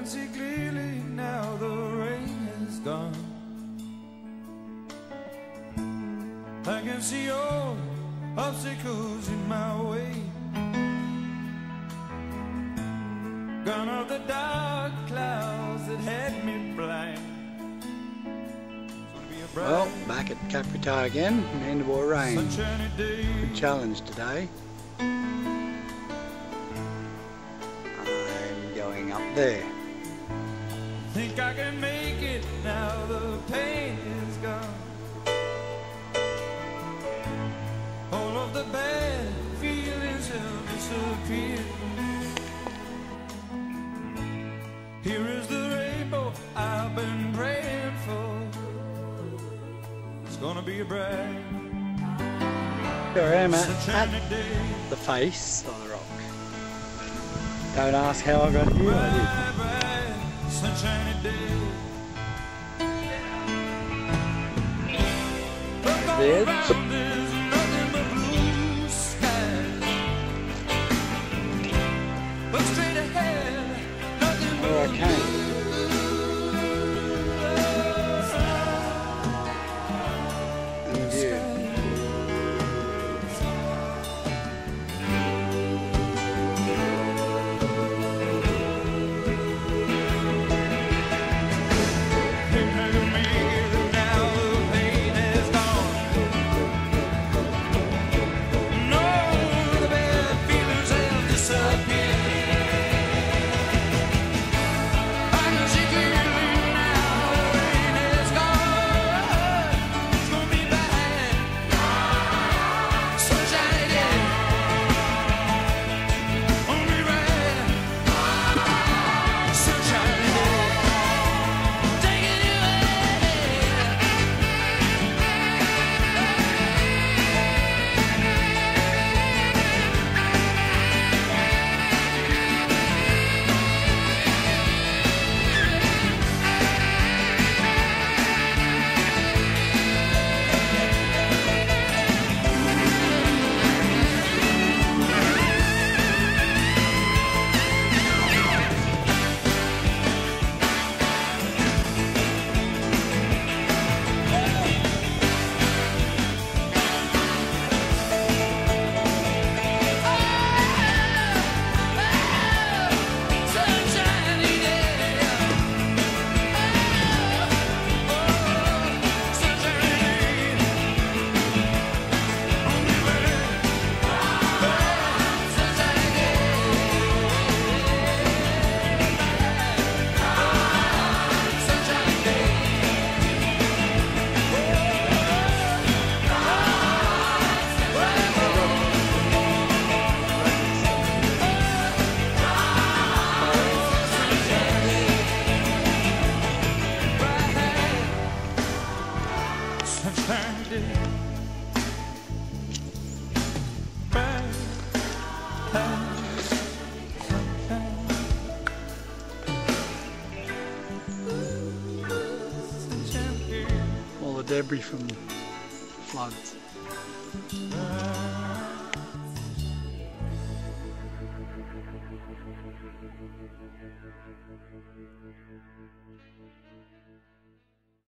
can see clearly now the rain is gone. I can see all obstacles in my way. Gone are the dark clouds that had me blind. Well, back at Kaputar again. Sunshiny day. Good challenge today. I'm going up there. Think I can make it now the pain is gone. All of the bad feelings have disappeared. Here is the rainbow I've been praying for. It's gonna be a bright, Here I am at, at the face of the rock. Don't ask how I got here, I bright, sunshiny day. Look debris from floods.